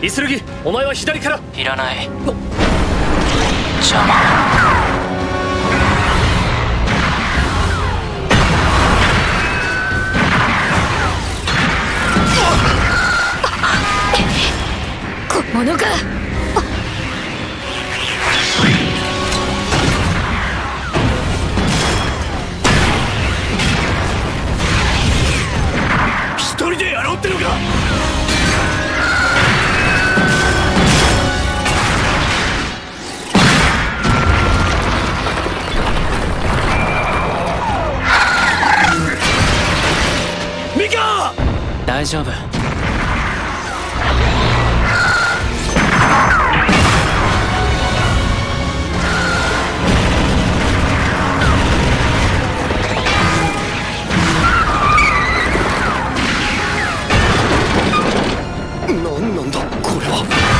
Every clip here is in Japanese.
イスルギお前は左から。いらない。邪魔。小物が丈夫。何なんだこれは。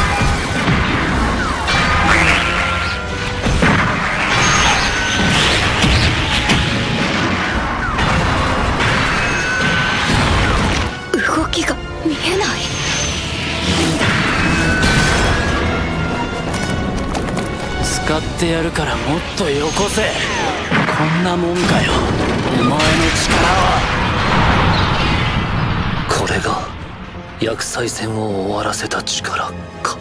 使ってやるからもっとよこせ。こんなもんかよ。お前の力は。これが。薬剤戦を終わらせた力か。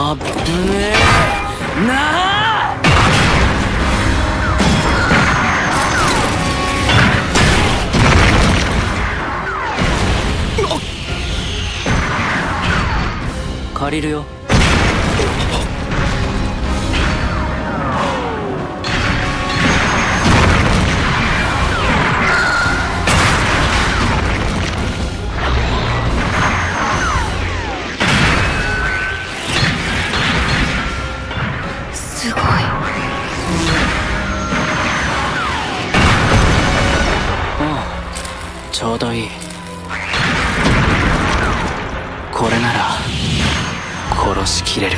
あぶねえなあ。借りるよ。すごい。うん。ちょうどいい。これなら殺しきれる。